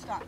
Stop.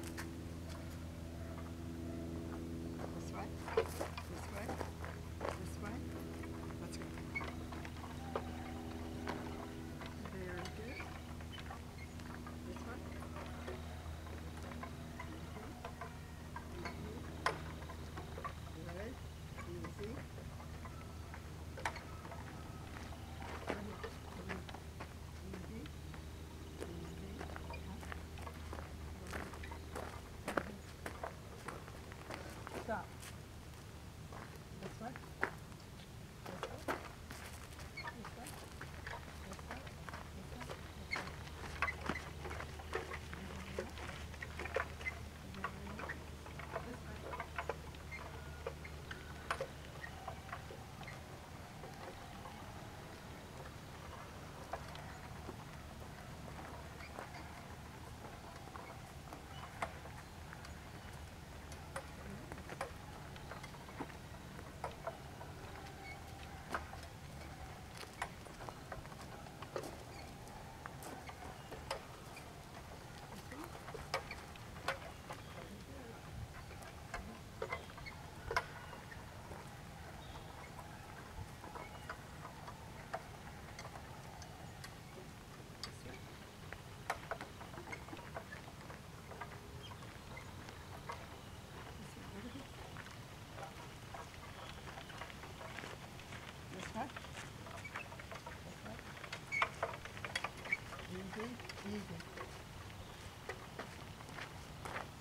Easy.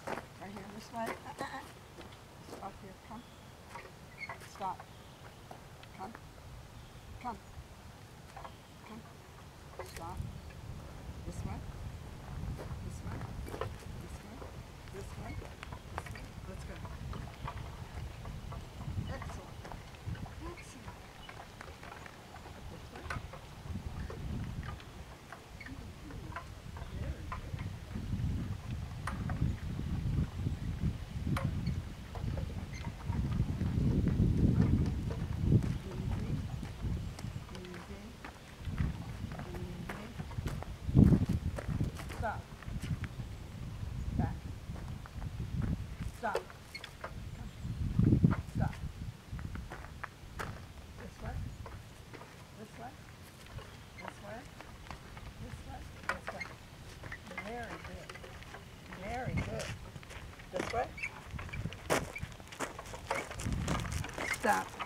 Right here, this way. Stop here, come. Stop. Come. Come. Come. Stop. This way. This way. This way. This way. This way. Let's go. Excellent. Excellent. This way. Very good. Easy. Easy. Easy. Stop. Back. Stop. Stop.